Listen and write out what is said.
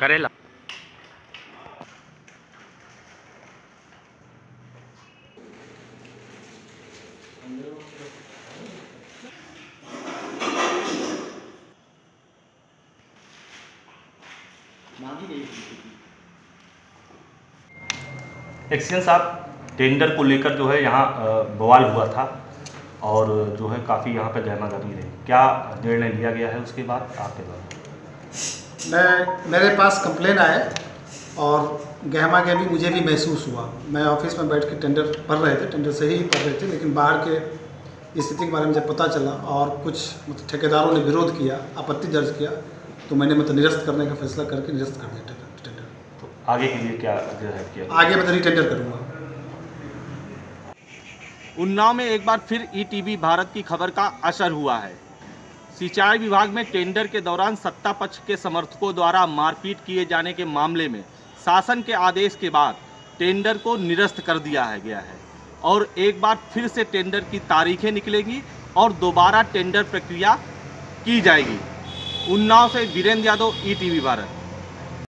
करेला। एक्सीडेंट साहब टेंडर को लेकर जो है यहाँ बवाल हुआ था। और जो है काफ़ी यहाँ पर गहमा गहमी रही। क्या निर्णय लिया गया है उसके बाद? आपके द्वारा। मैं मेरे पास कंप्लेन आए और गहमा गहमी मुझे भी महसूस हुआ। मैं ऑफ़िस में बैठ के टेंडर पढ़ रहे थे टेंडर से ही पढ़ रहे थे लेकिन बाहर के स्थिति के बारे में जब पता चला और कुछ मतलब ठेकेदारों ने विरोध किया आपत्ति दर्ज किया तो मैंने मतलब निरस्त करने का फैसला करके निरस्त कर दिया टेंडर टेंडर तो आगे के लिए क्या जो है किया? आगे मैं रीटेंडर करूँगा। उन्नाव में एक बार फिर ईटीवी भारत की खबर का असर हुआ है। सिंचाई विभाग में टेंडर के दौरान सत्ता पक्ष के समर्थकों द्वारा मारपीट किए जाने के मामले में शासन के आदेश के बाद टेंडर को निरस्त कर दिया है, गया है। और एक बार फिर से टेंडर की तारीखें निकलेंगी और दोबारा टेंडर प्रक्रिया की जाएगी। उन्नाव से वीरेंद्र यादव ईटीवी भारत।